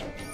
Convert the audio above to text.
Thanks.